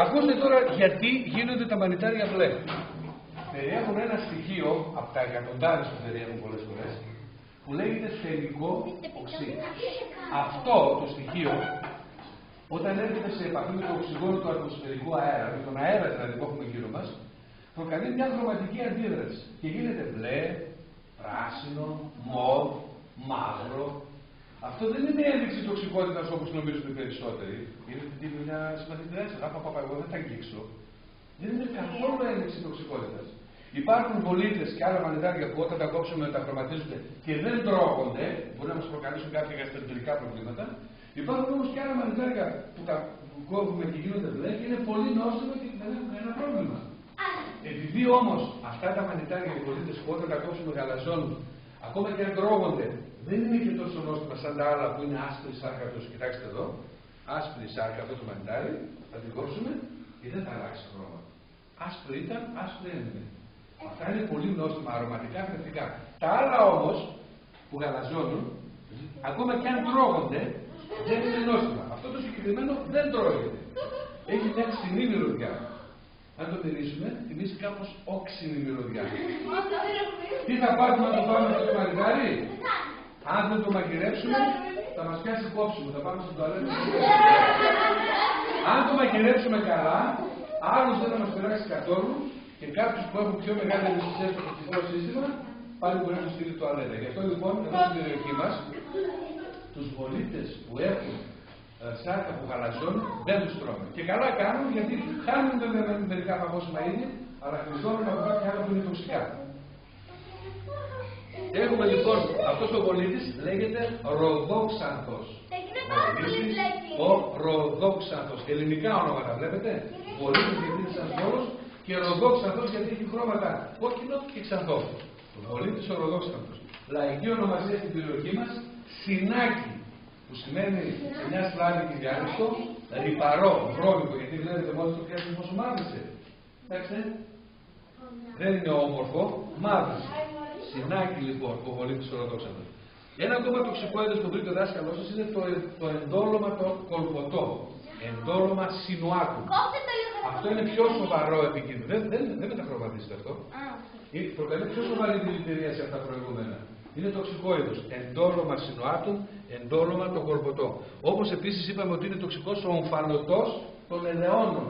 Ακούστε τώρα γιατί γίνονται τα μανιτάρια μπλε. Περιέχουν ένα στοιχείο από τα εκατοντάδες που περιέχουν πολλές φορές που λέγεται θερμικό οξύ. Αυτό το στοιχείο όταν έρχεται σε επαφή με το οξυγόνο του ατμοσφαιρικού αέρα, με τον αέρα δηλαδή που έχουμε γύρω μας, προκαλεί μια χρωματική αντίδραση και γίνεται μπλε, πράσινο, μοβ, μαύρο. Αυτό δεν είναι ένδειξη τοξικότητας όπως νομίζουν οι περισσότεροι. Είναι τι μια συμμαθητριά σα. Άπα, παπα, εγώ δεν θα αγγίξω. Δεν είναι καθόλου ένδειξη τοξικότητας. Υπάρχουν πολίτες και άλλα μανιτάρια που όταν τα κόψουμε τα χρωματίζονται και δεν τρώγονται, μπορεί να μας προκαλέσουν κάποια γαστρεντερικά προβλήματα. Υπάρχουν όμως και άλλα μανιτάρια που τα κόβουμε και γίνονται μπλε και είναι πολύ νόστιμα και δεν έχουν κανένα πρόβλημα. Επειδή όμως αυτά τα μανιτάρια οι πολίτες που όταν τα κόψουμε γαλαζώνουν, ακόμα και αν τρώγονται, δεν είναι και τόσο νόστιμα σαν τα άλλα που είναι άσπρη σάρκα του. Κοιτάξτε εδώ, άσπρη σάρκα αυτό το μανιτάρι, θα την κόψουμε και δεν θα αλλάξει χρώμα. Άσπρη ήταν, άσπρη έμεινε. Αυτά είναι πολύ νόστιμα, αρωματικά, θρεπτικά. Τα άλλα όμως που γαλαζώνουν, ακόμα και αν τρώγονται, δεν είναι νόστιμα. Αυτό το συγκεκριμένο δεν τρώγεται. Έχει μια ξινή μυρωδιά. Αν το μυρίσουμε, θυμίζει κάπως όξινη μυρωδιά. Τι θα πάρουμε να το πάμε στο μαριγάρι. Αν δεν το μαγειρέψουμε, θα μας πιάσει κόψιμο. Θα πάμε στην τουαλέτα. Αν το μαγειρέψουμε καλά, άλλους δεν θα μας περάσει καθόλου και κάποιους που έχουν πιο μεγάλη ευαισθησία στο φυσικό σύστημα, πάλι μπορεί να τους στείλει τουαλέτα. Γι' αυτό λοιπόν, εδώ στην περιοχή μας, τους πολίτες που έχουν ε, σάρκα που γαλαζώνουν δεν τους τρώμε. Και καλά κάνουν γιατί χάνουν βέβαια μερικά παγώσιμα είδη, αλλά χρησιμοποιούν από κάποια άλλα που είναι τοξικά. Έχουμε λοιπόν, αυτός ο πολίτης λέγεται ροδόξανθος. Ο ροδόξανθος. Ελληνικά ονόματα βλέπετε. Πολίτης γιατί είναι σαν και ροδόξανθος γιατί έχει χρώματα κόκκινο και ξανθό. Ο πολίτης ο ροδόξανθος. Λαϊκή ονομασία στην περιοχή μας Συνάκι, που σημαίνει σε μια σλάβικη διάλεκτο ρηπαρό, βρώμικο, γιατί βλέπετε μόλις το πιάσετε πόσο μαύρησε. Εντάξει, δεν είναι όμορφο, μαύρησε. Συνάκι λοιπόν, ο πολίτη ορθόδοξο. Ένα ακόμα τοξικό είδο που βρήκε ο δάσκαλός σας είναι το, το εντόλωμα το κολποτό. Εντόλωμα σινουάκου. Αυτό είναι πιο σοβαρό επικίνδυνο. Δεν, δεν, δεν μεταχρωματίζεται αυτό. Προκαλεί πιο σοβαρή δηλητηρία σε αυτά τα προηγούμενα. Είναι τοξικό είδος. Εντόλωμα συνοάτων, εντόλωμα το κορποτό. Όπως επίσης είπαμε ότι είναι τοξικός ο ομφαλωτός των ελαιώνων.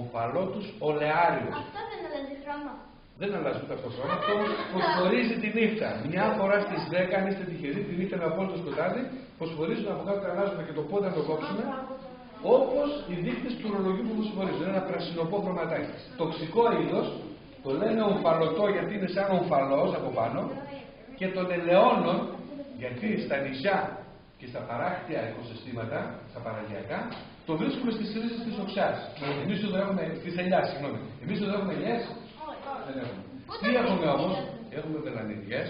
Ομφαλότους ολεάριο. Αυτό δεν αλλάζει χρώμα. Δεν αλλάζει ούτε αυτό το χρώμα. Αυτό φωσφορίζει τη νύχτα. Μια φορά στις 10, αν είστε τυχεροί, τη νύχτα με απόλυτο σκοτάδι, φωσφορίζουν από κάτω αλλάζουμε και το πόδι να το κόψουμε. Όπως οι δείκτες του ρολογιού που φωσφορίζουν. Είναι ένα πρασινοπό χρωματάκι. Τοξικό είδος, το λένε ομφαλωτό γιατί είναι σαν ομφαλός από πάνω και των ελαιώνων, γιατί στα νησιά και στα παράκτια οικοσυστήματα, στα παραγιακά, το βρίσκουμε στις ρίζες της οξάς. Εμείς εδώ έχουμε, τη θελιά, συγγνώμη. Εμείς εδώ έχουμε ελιές. Δεν έχουμε. Τι έχουμε όμως, έχουμε βελανιδιές,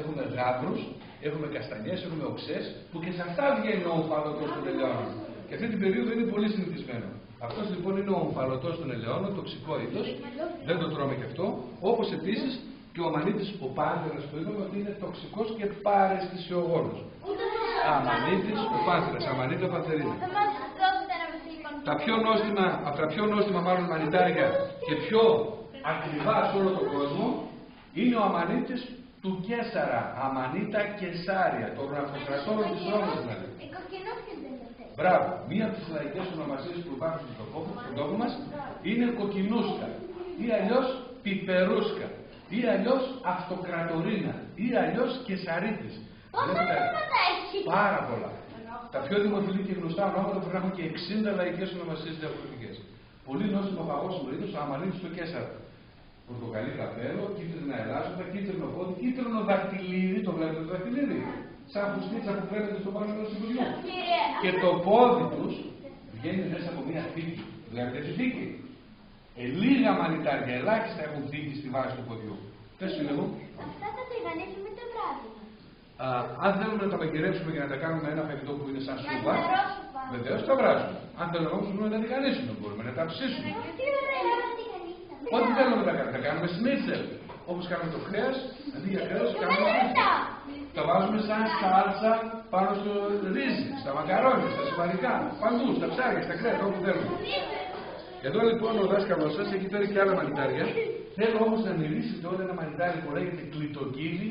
έχουμε γάβρους, έχουμε καστανιές, έχουμε οξές, που και σε αυτά βγαίνει ο ομφαλωτός των ελαιώνων. Και αυτή την περίοδο είναι πολύ συνηθισμένο. Αυτός λοιπόν είναι ο ομφαλωτός των ελαιώνων, τοξικό είδος. Δεν το τρώμε και αυτό. Όπως επίσης και ο αμανίτης ο πάνθερας που είπαμε ότι είναι τοξικός και παρεστησιογόνος. Αμανίτης ο πάνθερας, αμανίτα πανθερίνα. Τα πιο νόστιμα, από τα πιο νόστιμα μάλλον μανιτάρια και πιο ακριβά σε όλο τον κόσμο είναι ο αμανίτης του Κέσαρα, αμανίτα Κεσάρια, των αυτοκρατόρων της Ρώμης δηλαδή. Μπράβο. Μία από τις λαϊκές ονομασίες που υπάρχουν στον τόπο μας είναι κοκκινούσκα ή αλλιώς πιπερούσκα ή αλλιώς αυτοκρατορίνα ή αλλιώς κεσαρίτη. Πόσα ονόματα έχει. Πάρα πολλά. Τα πιο δημοφιλή και γνωστά ονόματα πρέπει να έχουν και 60 λαϊκές ονομασίες διαφορετικές. Πολύ νόστιμο παγώσιμο είδο, αμανίτη στο Κέσσαρο. Πορτοκαλί καπέλο, κίτρινα ελάσσοντα, κίτρινο πόδι, κίτρινο δαχτυλίδι, το βλέπετε το δαχτυλίδι. Σαν φουστίτσα που βλέπετε στο πάνω του συμβουλίου. Και το πόδι τους βγαίνει μέσα από μια θήκη. Βλέπετε τη θήκη. Ε, λίγα μανιτάρια, ελάχιστα έχουν θήκη στη βάση του ποδιού. Πες σου λίγο. Αυτά θα τα με το βράδυ. Α, αν θέλουμε να τα μαγειρέψουμε και να τα κάνουμε ένα φαγητό που είναι σαν σούπα, βεβαίως τα βράζουμε. Αν θέλουμε όμως να τα τηγανίσουμε, μπορούμε να τα ψήσουμε. Ό,τι θέλουμε να τα κάνουμε. Τα κάνουμε σνίτσελ. Όπως κάνουμε το κρέα, αντί για κρέα, κάνουμε σνίτσελ. Τα βάζουμε σαν σάλτσα πάνω στο ρύζι, στα μακαρόνια, στα σημαντικά, παντού, στα ψάρια, στα κρέα, όπου θέλουμε. Εδώ λοιπόν ο δάσκαλος σας έχει φέρει και άλλα μανιτάρια. Θέλω όμως να μιλήσετε όλο ένα μανιτάρι που λέγεται κλειτοκύλι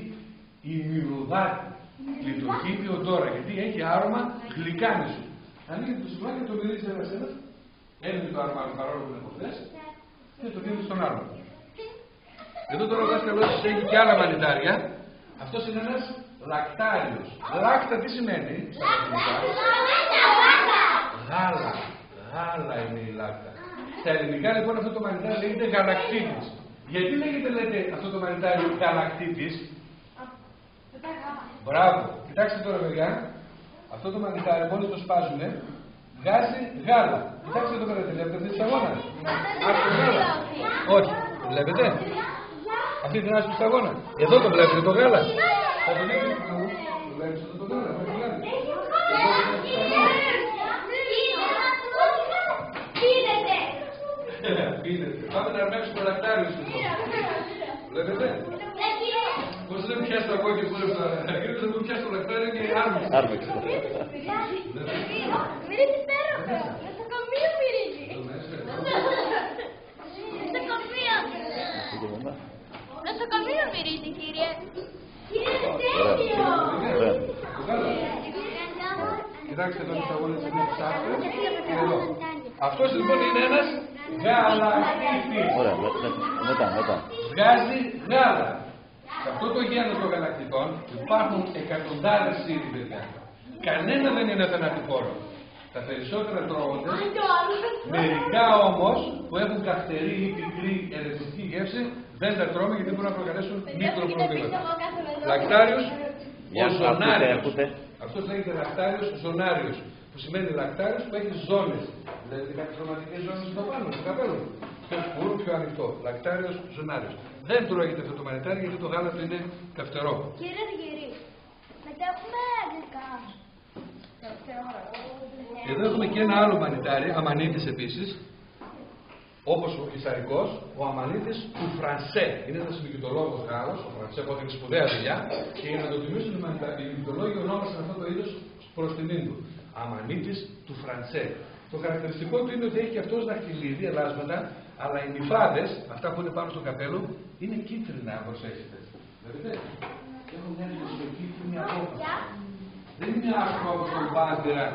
ή μυρωδάτη. Κλειτοκύλι οντόρα, γιατί έχει άρωμα γλυκάνισου. Ανοίγετε το σουβλάκι και το μιλήσει ένας ένας. Έλυνε το άρωμα παρόλο που είναι από χθε και το δίνει στον άλλο. Εδώ τώρα ο δάσκαλος σας έχει και άλλα μανιτάρια. Αυτός είναι ένας λακτάριος. Λάκτα τι σημαίνει; Στα Γάλα. Γάλα είναι η λάκτα. Στα ελληνικά λοιπόν αυτό το μανιτάρι λέγεται γαλακτίτης. Γιατί λέγεται λέτε αυτό το μανιτάρι γαλακτίτης. Μπράβο. Κοιτάξτε τώρα παιδιά. Αυτό το μανιτάρι μόλις το σπάζουνε βγάζει γάλα. Κοιτάξτε εδώ πέρα, βλέπετε αυτή τη σταγόνα. γάλα. Όχι, το βλέπετε; Αυτή την άσπρη σταγόνα. Εδώ το βλέπετε το γάλα. Θα το δείτε. Το βλέπετε εδώ το γάλα. Πάμε να αρμέξουμε λακτάριο στο Βλέπετε; Πώς δεν πιάσει το κόκκι που είναι στα γύρω, δεν μου πιάσει το λακτάριο και άρμεξε. Άρμεξε. Μυρίζει υπέροχα. Νοσοκομείο μυρίζει. Νοσοκομείο. Νοσοκομείο μυρίζει, κύριε. Κύριε, τέλειο. Ωραία. Κοιτάξτε εδώ τις αγώνες της είναι ψάχνες και εδώ. Αυτός λοιπόν είναι ένας γαλακτήτης. Ωραία, με- με- μετά, μετά. Βγάζει γάλα. Σε αυτό το γένος των γαλακτικών υπάρχουν εκατοντάδες είδη παιδιά. Κανένα δεν είναι θανατηφόρο. Τα περισσότερα τρώγονται, μερικά όμως που έχουν καυτερή ή πικρή ερετική γεύση δεν τα τρώμε γιατί μπορούν να προκαλέσουν μικροπροβλήματα. Λακτάριος, Για ο ακούτε, ζωνάριος. ακούτε. Αυτός λέγεται λακτάριος ζωνάριος. Που σημαίνει λακτάριος που έχει ζώνες. Δηλαδή κάποιες σωματικές ζώνες στο πάνω, στο καπέλο. Πιο σκούρο, πιο ανοιχτό. Λακτάριος ζωνάριος. Δεν τρώγεται αυτό το μανιτάρι γιατί το γάλα του είναι καυτερό. Κύριε Γυρί, μετά έχουμε αγγλικά. Εδώ έχουμε και ένα άλλο μανιτάρι, αμανίτης επίσης, όπως ο Καισαρικός, ο αμανίτης του Φρανσέ. Είναι ένας μυκητολόγος Γάλλος, ο Φρανσέ που έκανε σπουδαία δουλειά και για να το τιμήσουν οι μανιτά- οι μυκητολόγοι ονόμασαν αυτό το είδος προς τιμήν του. Αμανίτης του Φρανσέ. Το χαρακτηριστικό του είναι ότι έχει και αυτός δαχτυλίδι, ελάσματα, αλλά οι νυφάδες, αυτά που είναι πάνω στο καπέλο, είναι κίτρινα, αν προσέχετε. Βλέπετε, έχουν μια χρυσοκίτρινη απόφαση. Δεν είναι άσπρο όπως το πάντερα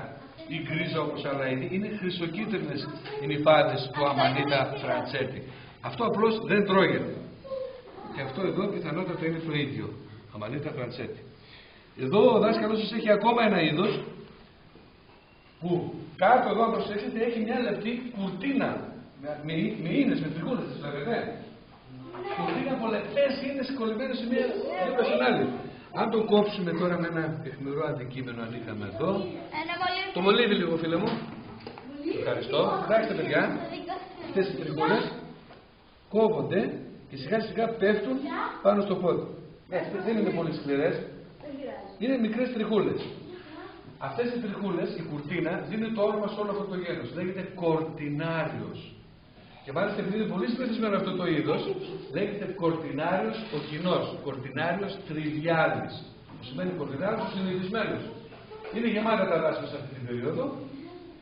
ή γκρίζα όπως άλλα είδη. Είναι χρυσοκίτρινες οι νυφάδες του Αμανίτα Φραντσέτη. Αυτό απλώς δεν τρώγεται. Και αυτό εδώ πιθανότατα είναι το ίδιο. Αμανίτα Φραντσέτη. Εδώ ο δάσκαλος σας έχει ακόμα ένα είδος που κάτω εδώ αν προσέξετε έχει μια λεπτή κουρτίνα με, με, με ίνες, με τριγούνες, τις βλέπετε. Κουρτίνα από λεπτές ίνες κολλημένες σε μια δίπλα στην άλλη. Αν το κόψουμε τώρα με ένα αιχμηρό αντικείμενο αν είχαμε εδώ, Ένα μολύβι. το μολύβι λίγο φίλε μου. Ευχαριστώ. Κοιτάξτε παιδιά, αυτές οι τριγούνες κόβονται και σιγά σιγά πέφτουν πάνω στο πόδι. Έτσι, δεν είναι πολύ σκληρές, είναι μικρές τριχούλες. Αυτές οι τριχούλες, η κουρτίνα, δίνει το όνομα σε όλο αυτό το γένος. Λέγεται κορτινάριος. Και μάλιστα επειδή είναι πολύ συνηθισμένο αυτό το είδος, λέγεται κορτινάριος ο κοινός. Κορτινάριος τριβιάλης. Που σημαίνει κορτινάριος ο συνηθισμένος. Είναι γεμάτα τα δάση σε αυτή την περίοδο.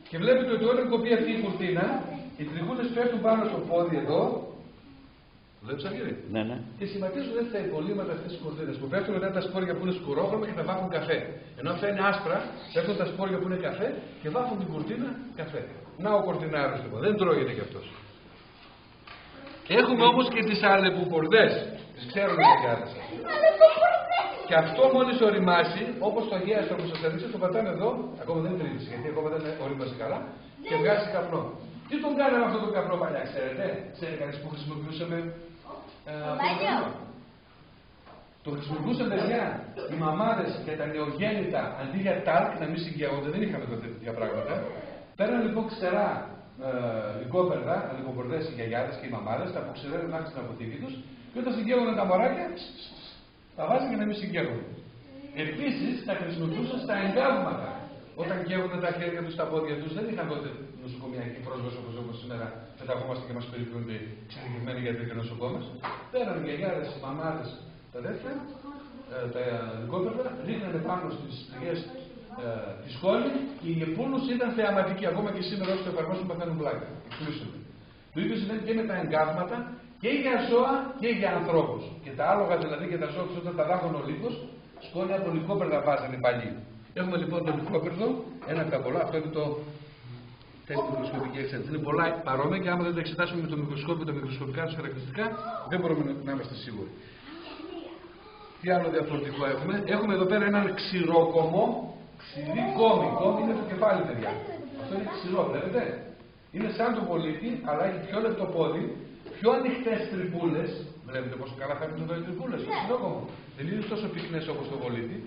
Και βλέπετε ότι όταν κοπεί αυτή η κουρτίνα, οι τριχούλες πέφτουν πάνω στο πόδι εδώ. Βλέπεις Αργύρι. Ναι, ναι. Και σχηματίζουν έτσι τα υπολείμματα αυτέ τι κουρτίνε που πέφτουν μετά τα σπόρια που είναι σκουρόχρωμα και τα βάφουν καφέ. Ενώ αυτά είναι άσπρα, πέφτουν τα σπόρια που είναι καφέ και βάφουν την κουρτίνα καφέ. Να ο κορτινάρο λοιπόν, δεν τρώγεται κι αυτός. Έχουμε όμως και τις αλεποπορδέ. Τις ξέρουμε οι γιαγιάδε σας. Και αυτό μόλις οριμάσει, όπως το αγίαστρο που σας έδειξε, το πατάνε εδώ, ακόμα δεν τρίβησε, γιατί ακόμα δεν ορίμασε καλά, και βγάζει καπνό. Τι τον κάναμε αυτό το καπνό παλιά, ξέρετε, ξέρετε κανείς που χρησιμοποιούσαμε ε, αυτό το μπάνιο. καπνό; Το χρησιμοποιούσαν παιδιά οι μαμάδες και τα νεογέννητα αντί για τάλκ να μην συγκιαγόνται, δεν είχαμε τότε τέτοια πράγματα. Παίρναν λοιπόν ξερά ε, λικόπερδα, λικοπορδέ οι γιαγιάδες και οι μαμάδες, τα αποξηραίνουν άκρη στην αποθήκη τους και όταν συγκιάγονταν τα μωράκια, τα βάζαν για να μην συγκιάγονται. Επίσης τα χρησιμοποιούσαν στα εγκάβματα. Όταν καίγονταν τα χέρια τους στα πόδια τους, δεν είχαν τότε νοσοκομιακή πρόσβαση όπως έχουμε σήμερα. Πεταγόμαστε και μας περιποιούνται εξειδικευμένοι γιατροί και νοσοκόμες. Πέραν οι γιαγιάδες, οι μαμάδες, τα τέτοια, ε, τα λικόπερδα, ρίχνανε πάνω στις πληγές ε, τη κόλλη και οι επούλου ήταν θεαματικοί. Ακόμα και σήμερα όσοι το εφαρμόσουν παθαίνουν πλάκα. Εκπλήσουν. Το ίδιο συμβαίνει και με τα εγκάβματα και για ζώα και για ανθρώπους. Και τα άλογα δηλαδή και τα ζώα όταν τα δάχουν ο λίπος, σκόνη από λικόπερδα βάζανε παλιοί. Έχουμε λοιπόν το λικόπερδο, ένα από τα πολλά, αυτό είναι το τέτοια μικροσκοπική εξέλιξη. Είναι πολλά παρόμοια και άμα δεν τα εξετάσουμε με το μικροσκόπιο, τα μικροσκοπικά τους χαρακτηριστικά, δεν μπορούμε να είμαστε σίγουροι. Τι άλλο διαφορετικό έχουμε; Έχουμε εδώ πέρα έναν ξηρόκομο, ξηρή κόμη. Κόμη είναι το κεφάλι, παιδιά. Αυτό είναι ξηρό, βλέπετε; Είναι σαν το πολίτη, αλλά έχει πιο λεπτό πόδι, πιο ανοιχτές τρυπούλες. Βλέπετε πόσο καλά φαίνονται εδώ οι τρυπούλες, το ξηρόκομο. Δεν είναι τόσο πυκνές όπως το πολίτη.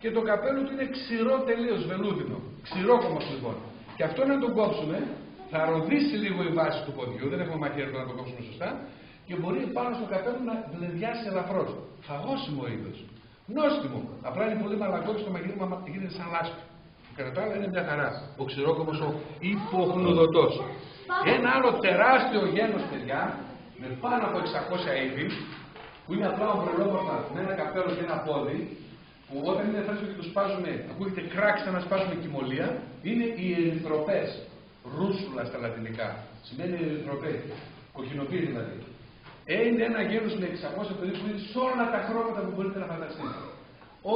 Και το καπέλο του είναι ξηρό τελείως, βελούδινο. Ξηρόκομος λοιπόν. Και αυτό να τον κόψουμε, θα ροδίσει λίγο η βάση του ποδιού, δεν έχουμε μαχαίρι να το κόψουμε σωστά, και μπορεί πάνω στο καπέλο να βλεδιάσει ελαφρώς. Φαγώσιμο είδος. Νόστιμο. Απλά είναι πολύ μαλακό και στο μαγείρεμα γίνεται σαν λάσπη. Κατά τα άλλα είναι μια χαρά. Ο ξηρόκομος ο υποχνουδωτό. Ένα άλλο τεράστιο γένος παιδιά με πάνω από 600 είδη που είναι απλά ομπρελόμορφα με ένα καπέλο και ένα πόδι που όταν είναι φρέσκο και το σπάζουμε, ακούγεται κράξ σαν να σπάζουμε κοιμωλία, είναι οι ερυθροπές. Ρούσουλα στα λατινικά. Σημαίνει ερυθροπέ. Κοχινοπή δηλαδή. Ε, είναι ένα γένος με 600 περίπου είναι σε όλα τα χρώματα που μπορείτε να φανταστείτε.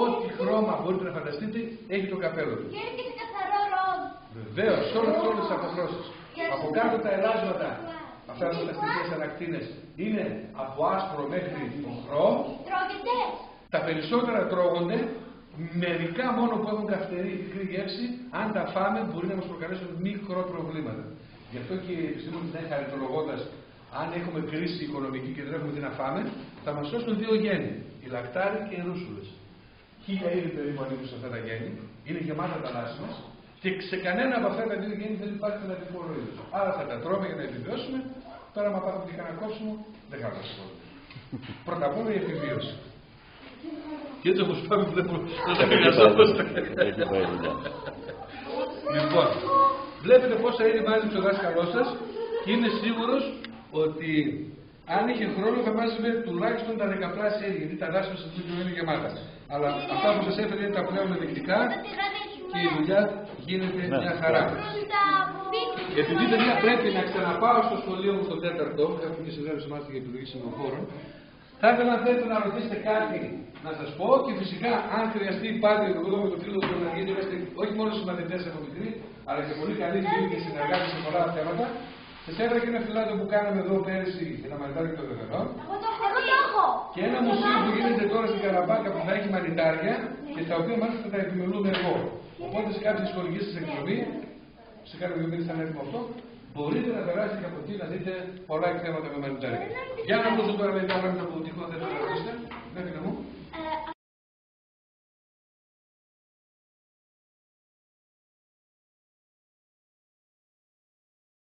Ό,τι χρώμα μπορείτε να φανταστείτε έχει το καπέλο του. Και είναι και σε καθαρό ροζ. Βεβαίως, σε όλες τις αποχρώσεις. Από κάτω τα ελάσματα, αυτά τα στοιχεία ανακτήνε, είναι από άσπρο μέχρι οχρό. Τρώγεται. Τα περισσότερα τρώγονται, μερικά μόνο που έχουν καυτερή πικρή γεύση, αν τα φάμε μπορεί να μας προκαλέσουν μικρό προβλήματα. Γι' αυτό και οι επιστήμονε δεν χαριτολογώντας αν έχουμε κρίση οικονομική και δεν έχουμε τι να φάμε, θα μας σώσουν δύο γέννη. Οι λακτάροι και οι ρούσουλες. Χίλια είδη περίπου ανήκουν σε αυτά τα γέννη, είναι γεμάτα τα λάσι μας και σε κανένα από αυτά τα δύο γέννη δεν υπάρχει θανατηφόρο είδο. Άρα θα τα τρώμε για να επιβιώσουμε. Τώρα, άμα πάθουμε και κανένα κόψιμο, δεν κάνουμε τίποτα. Πρώτα απ' όλα η επιβίωση. Και έτσι όπως πάμε, βλέπω να τα χρειαζόμαστε. Λοιπόν, βλέπετε πόσα είδη βάζει το δάσκαλό σας και είναι σίγουρος ότι αν είχε χρόνο θα βάζουμε τουλάχιστον τα δεκαπλάσια είδη, γιατί τα δάσκαλα σας είναι γεμάτα. Αλλά αυτά που σας έφερε είναι τα πλέον ενδεικτικά και η δουλειά γίνεται Ναι. μια χαρά. Επειδή παιδιά πρέπει να ξαναπάω στο σχολείο μου στο τέταρτο, έχουμε και συνδέσει μάλιστα για επιλογή συνοχώρων, θα ήθελα να θέλετε να ρωτήσετε κάτι να σας πω και φυσικά αν χρειαστεί πάλι εγώ με τον φίλο του να γίνει, είμαστε όχι μόνο συμμαθητές από μικρή, αλλά και πολύ καλοί φίλοι και συνεργάτες σε πολλά θέματα. Σας έφερα και ένα φυλάδο που κάναμε εδώ πέρυσι για τα μανιτάρια των Δεδενών Εγώ το έχω. Εγώ το έχω. και ένα μουσείο που γίνεται τώρα στην Καραμπάκα που θα έχει μανιτάρια και τα οποία μάλιστα θα τα επιμελούμε εγώ. Οπότε σε κάποιες σχολικέ σα εκδρομή, σε κάποια βιβλία θα είναι έτοιμο αυτό, μπορείτε να περάσετε και από εκεί να δείτε πολλά εκθέματα με μανιτάρια. Για να δώσω τώρα μερικά πράγματα που τυχόν δεν θα ρωτήσετε. Μέχρι να μου.